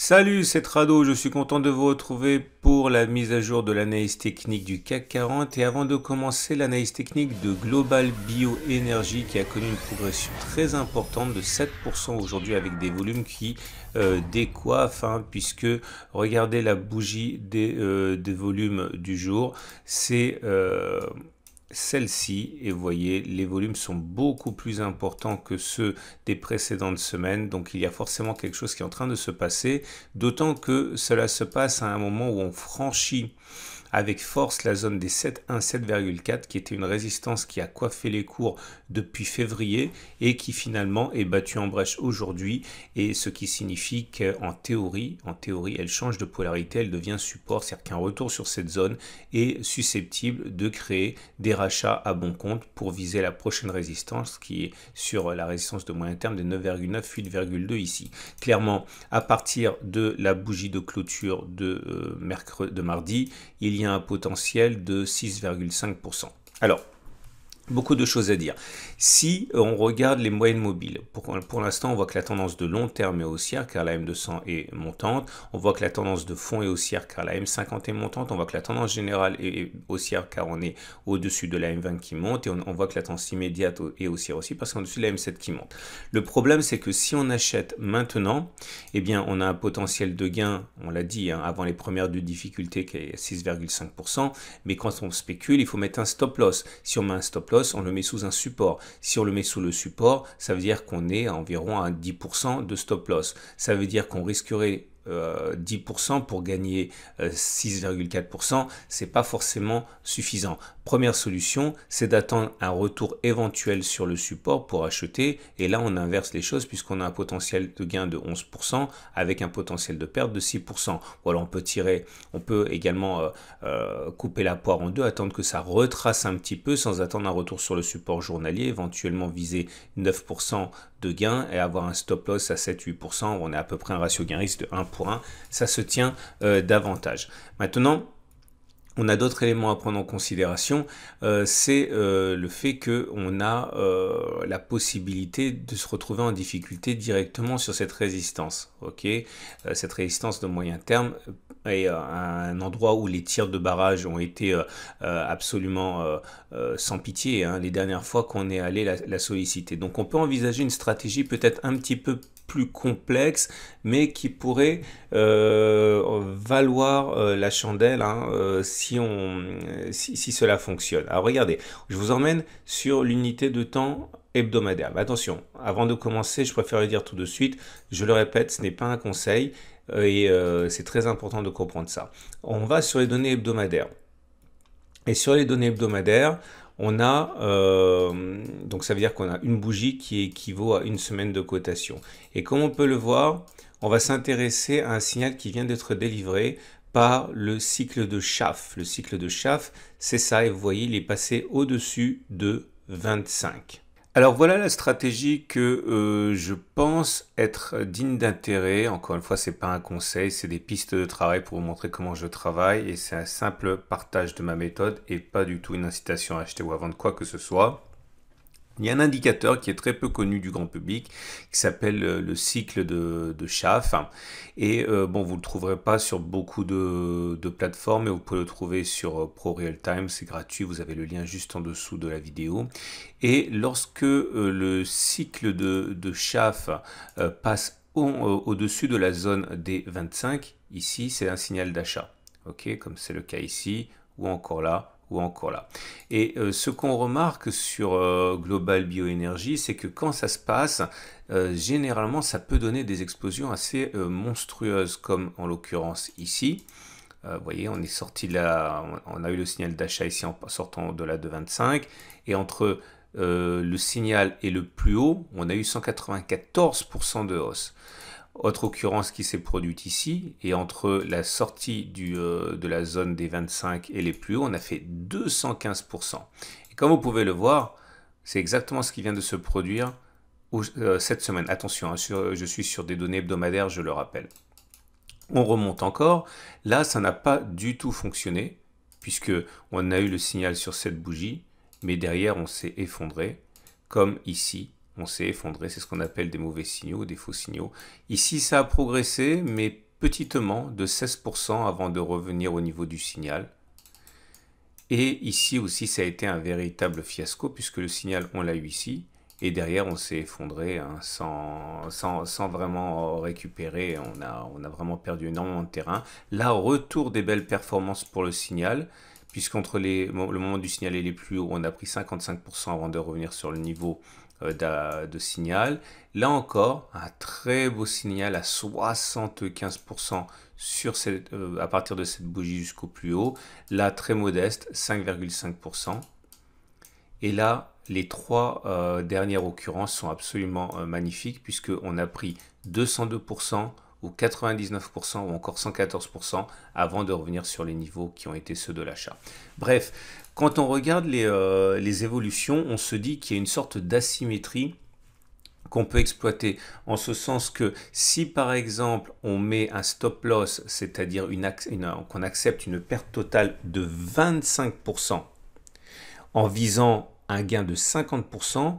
Salut, c'est Trado, je suis content de vous retrouver pour la mise à jour de l'analyse technique du CAC 40 et avant de commencer l'analyse technique de Global Bioénergie qui a connu une progression très importante de 7% aujourd'hui avec des volumes qui euh, décoiffent hein, puisque regardez la bougie des, euh, des volumes du jour, c'est... Euh, celle-ci et vous voyez les volumes sont beaucoup plus importants que ceux des précédentes semaines. Donc il y a forcément quelque chose qui est en train de se passer d'autant que cela se passe à un moment où on franchit avec force la zone des 7,17,4 qui était une résistance qui a coiffé les cours depuis février et qui finalement est battue en brèche aujourd'hui et ce qui signifie qu'en théorie, en théorie, elle change de polarité, elle devient support, c'est-à-dire qu'un retour sur cette zone est susceptible de créer des rachats à bon compte pour viser la prochaine résistance qui est sur la résistance de moyen terme des 9,9, 8,2 ici. Clairement, à partir de la bougie de clôture de, euh, mercredi, de mardi, il y a un potentiel de 6,5%. Alors, beaucoup de choses à dire. Si on regarde les moyennes mobiles, pour, pour l'instant on voit que la tendance de long terme est haussière car la M200 est montante, on voit que la tendance de fond est haussière car la M50 est montante, on voit que la tendance générale est haussière car on est au-dessus de la M20 qui monte et on, voit que la tendance immédiate est haussière aussi parce qu'on est au-dessus de la M7 qui monte. Le problème c'est que si on achète maintenant, eh bien on a un potentiel de gain, on l'a dit hein, avant les premières deux difficultés qui est 6,5%, mais quand on spécule il faut mettre un stop loss. Si on met un stop loss, on le met sous un support. Si on le met sous le support, ça veut dire qu'on est à environ à 10% de stop loss. Ça veut dire qu'on risquerait 10% euh, pour gagner 6,4%, euh, c'est pas forcément suffisant. Première solution, c'est d'attendre un retour éventuel sur le support pour acheter. Et là, on inverse les choses puisqu'on a un potentiel de gain de 11% avec un potentiel de perte de 6%. Voilà, on peut tirer, on peut également euh, couper la poire en deux, attendre que ça retrace un petit peu sans attendre un retour sur le support journalier, éventuellement viser 9% de gain et avoir un stop loss à 7-8%. On est à peu près un ratio gain risque de 1 pour 1. Ça se tient euh, davantage. Maintenant, on a d'autres éléments à prendre en considération, euh, c'est euh, le fait qu'on a la possibilité de se retrouver en difficulté directement sur cette résistance. Ok, cette résistance de moyen terme est un endroit où les tirs de barrage ont été absolument sans pitié. Hein, les dernières fois qu'on est allé la solliciter. Donc on peut envisager une stratégie peut-être un petit peu plus complexe, mais qui pourrait euh, valoir euh, la chandelle hein, euh, si, on, si, cela fonctionne. Alors regardez, je vous emmène sur l'unité de temps hebdomadaire. attention, avant de commencer, je préfère le dire tout de suite, je le répète, ce n'est pas un conseil et c'est très important de comprendre ça. On va sur les données hebdomadaires. Et sur les données hebdomadaires, on a, euh, donc ça veut dire qu'on a une bougie qui équivaut à une semaine de cotation. Et comme on peut le voir, on va s'intéresser à un signal qui vient d'être délivré par le cycle de Schaff. Le cycle de Schaff, c'est ça, et vous voyez, il est passé au-dessus de 25. Alors voilà la stratégie que euh, je pense être digne d'intérêt. Encore une fois, c'est pas un conseil, c'est des pistes de travail pour vous montrer comment je travaille et c'est un simple partage de ma méthode et pas du tout une incitation à acheter ou à vendre quoi que ce soit. Il y a un indicateur qui est très peu connu du grand public, qui s'appelle euh, le cycle de, de Schaff. Et euh, bon, vous ne le trouverez pas sur beaucoup de, plateformes, mais vous pouvez le trouver sur euh, Pro c'est gratuit, vous avez le lien juste en dessous de la vidéo. Et lorsque le cycle de, de Schaff passe au-dessus de la zone des 25, ici c'est un signal d'achat. ok Comme c'est le cas ici, ou encore là, ou encore là. Et euh, ce qu'on remarque sur euh, Global Bioénergie, c'est que quand ça se passe, euh, généralement ça peut donner des explosions assez monstrueuses, comme en l'occurrence ici. vous voyez, on est sorti là, on a eu le signal d'achat ici en sortant de la de 25, et entre le signal et le plus haut, on a eu 194% de hausse. Autre occurrence qui s'est produite ici, et entre la sortie euh, de la zone des 25 et les plus hauts, on a fait 215%. Et comme vous pouvez le voir, c'est exactement ce qui vient de se produire euh, cette semaine. Attention, hein, je suis sur des données hebdomadaires, je le rappelle. On remonte encore. Là, ça n'a pas du tout fonctionné, puisque on a eu le signal sur cette bougie, mais derrière, on s'est effondré, comme ici, on s'est effondré. C'est ce qu'on appelle des mauvais signaux, des faux signaux. Ici, ça a progressé, mais petitement de 16% avant de revenir au niveau du signal. Et ici aussi, ça a été un véritable fiasco puisque le signal, on l'a eu ici. Et derrière, on s'est effondré hein, sans, vraiment récupérer. On a, vraiment perdu énormément de terrain. Là, retour des belles performances pour le signal, puisqu'entre le moment du signal et les plus hauts, on a pris 55% avant de revenir sur le niveau de, signal. Là encore, un très beau signal à 75% sur cette, euh, à partir de cette bougie jusqu'au plus haut. Là, très modeste, 5,5%. Et là, les trois euh, dernières occurrences sont absolument euh, magnifiques puisqu'on a pris 202% ou 99% ou encore 114% avant de revenir sur les niveaux qui ont été ceux de l'achat. Bref, quand on regarde les, euh, les évolutions, on se dit qu'il y a une sorte d'asymétrie qu'on peut exploiter en ce sens que si par exemple on met un stop loss, c'est-à-dire qu'on accepte une perte totale de 25% en visant un gain de 50%,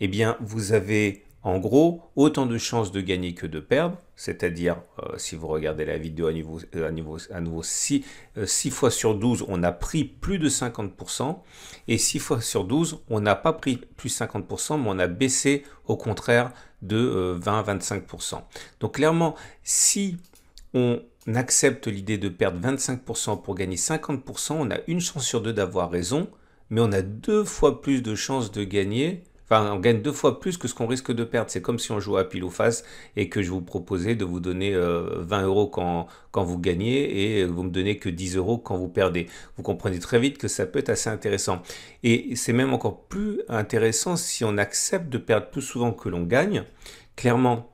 eh bien, vous avez en gros autant de chances de gagner que de perdre. C'est-à-dire, euh, si vous regardez la vidéo à, niveau, euh, à, nouveau 6, 6 euh, fois sur 12, on a pris plus de 50%. Et 6 fois sur 12, on n'a pas pris plus 50%, mais on a baissé au contraire de 20-25%. Donc clairement, si on accepte l'idée de perdre 25% pour gagner 50%, on a une chance sur deux d'avoir raison mais on a deux fois plus de chances de gagner. On gagne deux fois plus que ce qu'on risque de perdre. C'est comme si on jouait à pile ou face et que je vous proposais de vous donner 20 euh, euros quand, quand vous gagnez et vous me donnez que 10 euros quand vous perdez. Vous comprenez très vite que ça peut être assez intéressant. Et c'est même encore plus intéressant si on accepte de perdre plus souvent que l'on gagne. Clairement,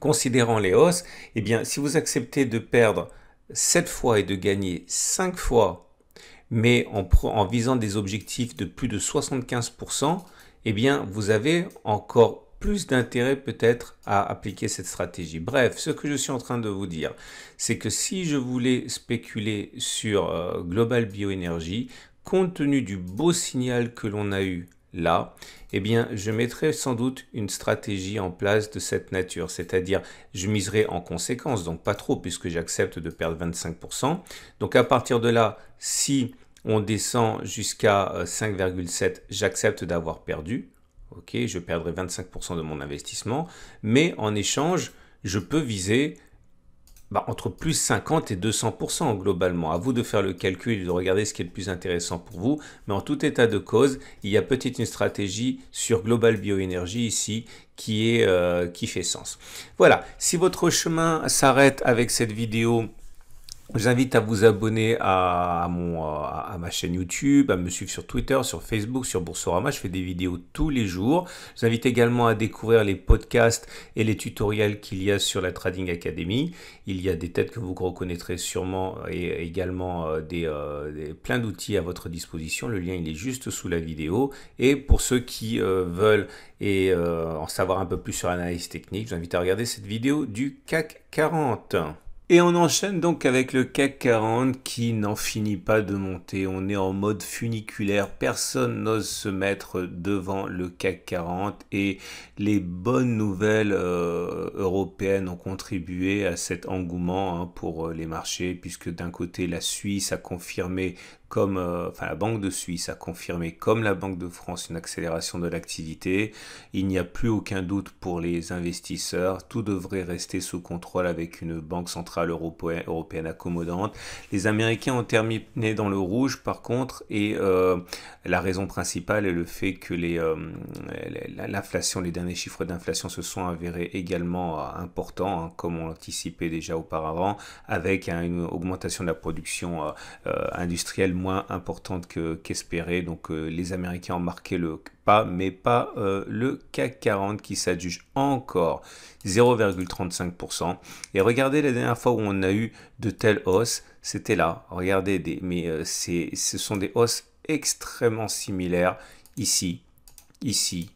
considérant les hausses, eh bien, si vous acceptez de perdre 7 fois et de gagner 5 fois mais en, visant des objectifs de plus de 75%, eh bien, vous avez encore plus d'intérêt peut-être à appliquer cette stratégie. Bref, ce que je suis en train de vous dire, c'est que si je voulais spéculer sur euh, Global Bioénergie, compte tenu du beau signal que l'on a eu là, eh bien, je mettrai sans doute une stratégie en place de cette nature, c'est-à-dire je miserai en conséquence, donc pas trop puisque j'accepte de perdre 25%. Donc à partir de là, si on descend jusqu'à 5,7, euh, j'accepte d'avoir perdu. Ok, je perdrai 25% de mon investissement, mais en échange, je peux viser bah, entre plus 50 et 200% globalement. À vous de faire le calcul et de regarder ce qui est le plus intéressant pour vous. Mais en tout état de cause, il y a peut-être une stratégie sur Global Bioénergie ici euh, qui fait sens. Voilà, si votre chemin s'arrête avec cette vidéo, je vous invite à vous abonner à, ma chaîne YouTube, à me suivre sur Twitter, sur Facebook, sur Boursorama. Je fais des vidéos tous les jours. Je vous invite également à découvrir les podcasts et les tutoriels qu'il y a sur la Trading Academy. Il y a des têtes que vous reconnaîtrez sûrement et également euh, euh, des, plein d'outils à votre disposition. Le lien il est juste sous la vidéo. Et pour ceux qui euh, veulent en savoir un peu plus sur l'analyse technique, je vous invite à regarder cette vidéo du CAC 40. Et on enchaîne donc avec le CAC 40 qui n'en finit pas de monter. On est en mode funiculaire. Personne n'ose se mettre devant le CAC 40 et les bonnes nouvelles euh, européennes ont contribué à cet engouement hein, pour euh, les marchés puisque d'un côté la Suisse a confirmé comme euh, enfin la Banque de Suisse a confirmé, comme la Banque de France, une accélération de l'activité. Il n'y a plus aucun doute pour les investisseurs. Tout devrait rester sous contrôle avec une Banque centrale européenne accommodante. Les Américains ont terminé dans le rouge, par contre, et euh, la raison principale est le fait que les euh, l'inflation, les derniers chiffres d'inflation se sont avérés également importants, hein, comme on l'anticipait déjà auparavant, avec une augmentation de la production industrielle moins importante qu'espéré. Donc euh, les Américains ont marqué le pas, mais pas euh, le CAC 40 qui s'adjuge encore 0,35%. Et regardez la dernière fois où on a eu de telles hausses, c'était là. Regardez, des, mais euh, ce sont des hausses extrêmement similaires ici, ici,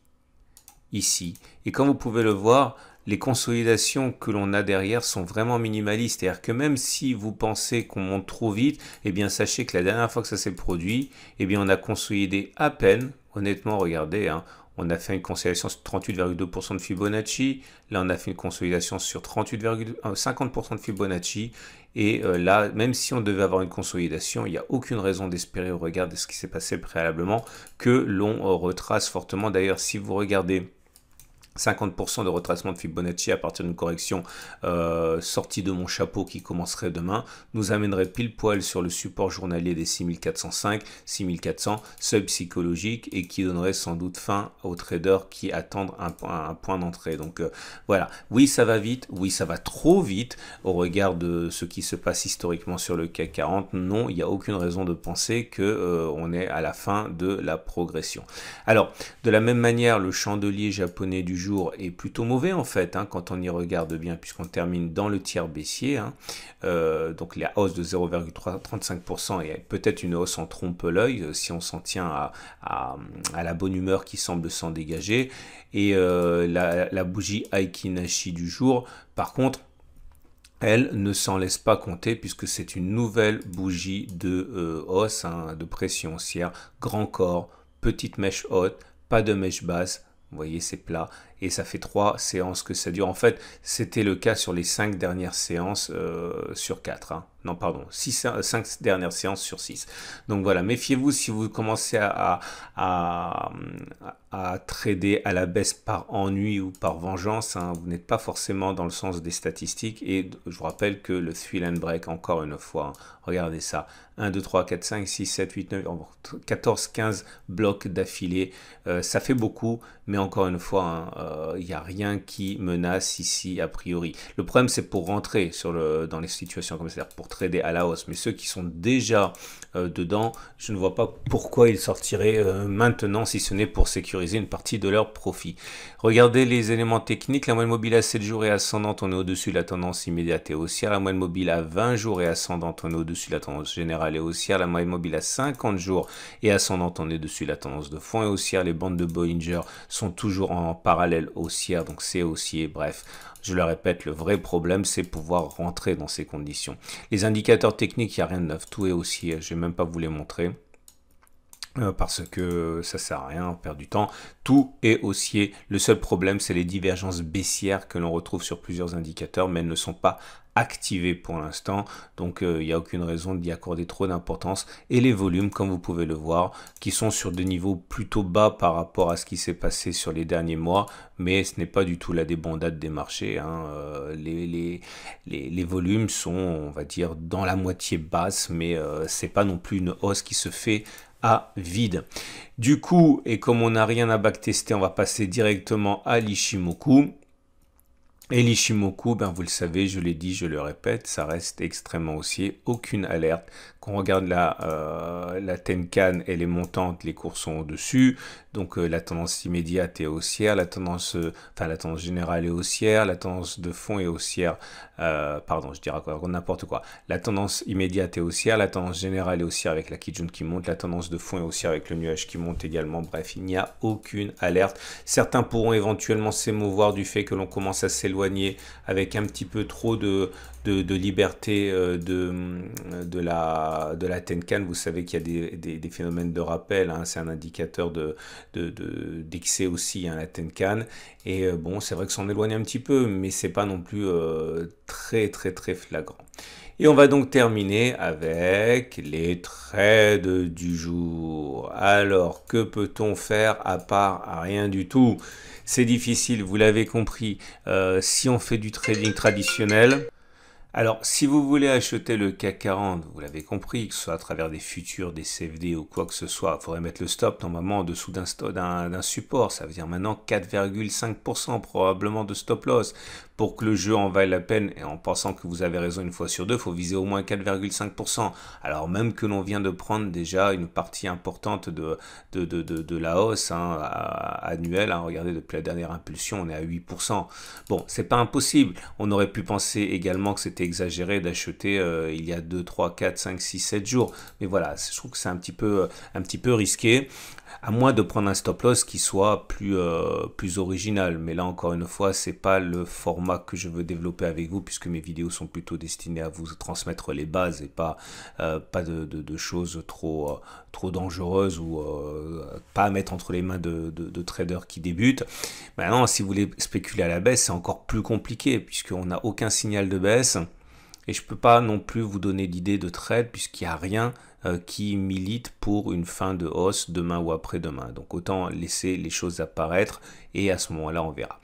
ici. Et comme vous pouvez le voir, les consolidations que l'on a derrière sont vraiment minimalistes. C'est-à-dire que même si vous pensez qu'on monte trop vite, eh bien sachez que la dernière fois que ça s'est produit, eh bien on a consolidé à peine. Honnêtement, regardez, hein, on a fait une consolidation sur 38,2% de Fibonacci. Là, on a fait une consolidation sur 38,50% euh, de Fibonacci. Et euh, là, même si on devait avoir une consolidation, il n'y a aucune raison d'espérer au regard de ce qui s'est passé préalablement que l'on retrace fortement. D'ailleurs, si vous regardez 50% de retracement de Fibonacci à partir d'une correction euh, sortie de mon chapeau qui commencerait demain nous amènerait pile poil sur le support journalier des 6405, 6400, seuil psychologique et qui donnerait sans doute fin aux traders qui attendent un, point d'entrée. Donc euh, voilà, oui ça va vite, oui ça va trop vite au regard de ce qui se passe historiquement sur le CAC 40. Non, il n'y a aucune raison de penser que euh, on est à la fin de la progression. Alors de la même manière, le chandelier japonais du est plutôt mauvais en fait, hein, quand on y regarde bien, puisqu'on termine dans le tiers baissier. Hein. Euh, donc la hausse de 0,35% et peut-être une hausse en trompe-l'œil euh, si on s'en tient à, à, la bonne humeur qui semble s'en dégager. Et euh, la, bougie Aikinashi du jour, par contre, elle ne s'en laisse pas compter puisque c'est une nouvelle bougie de hausse, hein, de pression haussière, grand corps, petite mèche haute, pas de mèche basse, vous voyez, c'est plat. Et ça fait trois séances que ça dure. En fait, c'était le cas sur les cinq dernières séances euh, sur quatre. Hein. Non, pardon, six, cinq dernières séances sur six. Donc voilà, méfiez-vous si vous commencez à, trader à la baisse par ennui ou par vengeance. Hein. Vous n'êtes pas forcément dans le sens des statistiques. Et je vous rappelle que le thrill and break, encore une fois, hein. regardez ça. 1, 2, 3, 4, 5, 6, 7, 8, 9, 14, 15 blocs d'affilée. Euh, ça fait beaucoup, mais encore une fois, il hein, n'y euh, a rien qui menace ici a priori. Le problème, c'est pour rentrer sur le, dans les situations comme ça, pour trader à la hausse. Mais ceux qui sont déjà euh, dedans, je ne vois pas pourquoi ils sortiraient maintenant, si ce n'est pour sécuriser une partie de leur profit. Regardez les éléments techniques. La moyenne mobile à 7 jours et ascendante, on est au-dessus de la tendance immédiate et haussière. La moyenne mobile à 20 jours et ascendante, on est au-dessus de la tendance générale et haussière. La moyenne mobile à 50 jours et ascendante, on est dessus la tendance de fond et haussière. Les bandes de Bollinger sont toujours en parallèle haussière, donc c'est haussier. Bref, je le répète, le vrai problème, c'est pouvoir rentrer dans ces conditions. Les indicateurs techniques, il n'y a rien de neuf. Tout est haussier. Je vais même pas vous les montrer. Euh, parce que ça sert à rien, on perd du temps. Tout est haussier. Le seul problème, c'est les divergences baissières que l'on retrouve sur plusieurs indicateurs, mais elles ne sont pas activé pour l'instant, donc euh, il n'y a aucune raison d'y accorder trop d'importance. Et les volumes, comme vous pouvez le voir, qui sont sur des niveaux plutôt bas par rapport à ce qui s'est passé sur les derniers mois, mais ce n'est pas du tout la débandade des marchés. Hein. Euh, les, les, les, volumes sont, on va dire, dans la moitié basse, mais euh, c'est pas non plus une hausse qui se fait à vide. Du coup, et comme on n'a rien à backtester, on va passer directement à l'Ishimoku. Et l'Ishimoku, ben vous le savez, je l'ai dit, je le répète, ça reste extrêmement haussier, aucune alerte. On regarde la, euh, la Tenkan, elle est montante, les cours sont au-dessus, donc euh, la tendance immédiate est haussière, la tendance, euh, enfin la tendance générale est haussière, la tendance de fond est haussière, pardon, je dirais n'importe quoi. La tendance immédiate est haussière, la tendance générale est haussière avec la Kijun qui monte, la tendance de fond est haussière avec le nuage qui monte également. Bref, il n'y a aucune alerte. Certains pourront éventuellement s'émouvoir du fait que l'on commence à s'éloigner avec un petit peu trop de, de, liberté euh, de, de, la, de la Tenkan. Vous savez qu'il y a des, phénomènes de rappel, hein. c'est un indicateur de, d'excès aussi, hein, la Tenkan. Et euh, bon, c'est vrai que s'en éloigne un petit peu, mais c'est pas non plus euh, très très très flagrant. Et on va donc terminer avec les trades du jour. Alors, que peut-on faire à part rien du tout? C'est difficile, vous l'avez compris. Euh, si on fait du trading traditionnel, alors, si vous voulez acheter le CAC 40, vous l'avez compris, que ce soit à travers des futurs, des CFD ou quoi que ce soit, il faudrait mettre le stop normalement en dessous d'un support. Ça veut dire maintenant 4,5% probablement de stop loss pour que le jeu en vaille la peine, et en pensant que vous avez raison une fois sur deux, faut viser au moins 4,5%. Alors même que l'on vient de prendre déjà une partie importante de, la hausse hein, annuelle, hein. regardez depuis la dernière impulsion, on est à 8%. Bon, c'est pas impossible. On aurait pu penser également que c'était exagéré d'acheter euh, il y a 2, 3, 4, 5, 6, 7 jours. Mais voilà, je trouve que c'est un petit peu, un petit peu risqué à moins de prendre un stop loss qui soit plus, euh, plus original. Mais là, encore une fois, c'est pas le format que je veux développer avec vous puisque mes vidéos sont plutôt destinées à vous transmettre les bases et pas, pas de, choses trop, trop dangereuses ou pas à mettre entre les mains de, traders qui débutent. Maintenant, si vous voulez spéculer à la baisse, c'est encore plus compliqué puisqu'on n'a aucun signal de baisse. Et je ne peux pas non plus vous donner d'idée de trade puisqu'il n'y a rien euh, qui milite pour une fin de hausse demain ou après-demain. Donc autant laisser les choses apparaître et à ce moment-là on verra.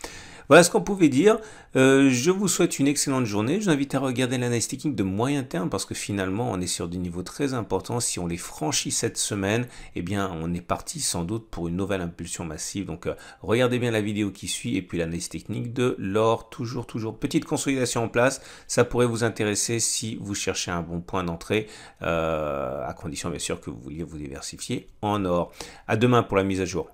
Voilà ce qu'on pouvait dire. Euh, je vous souhaite une excellente journée. Je vous invite à regarder l'analyse technique de moyen terme parce que finalement, on est sur des niveaux très importants. Si on les franchit cette semaine, eh bien, on est parti sans doute pour une nouvelle impulsion massive. Donc, euh, regardez bien la vidéo qui suit et puis l'analyse technique de l'or. Toujours, toujours petite consolidation en place. Ça pourrait vous intéresser si vous cherchez un bon point d'entrée, euh, à condition bien sûr que vous vouliez vous diversifier en or. À demain pour la mise à jour.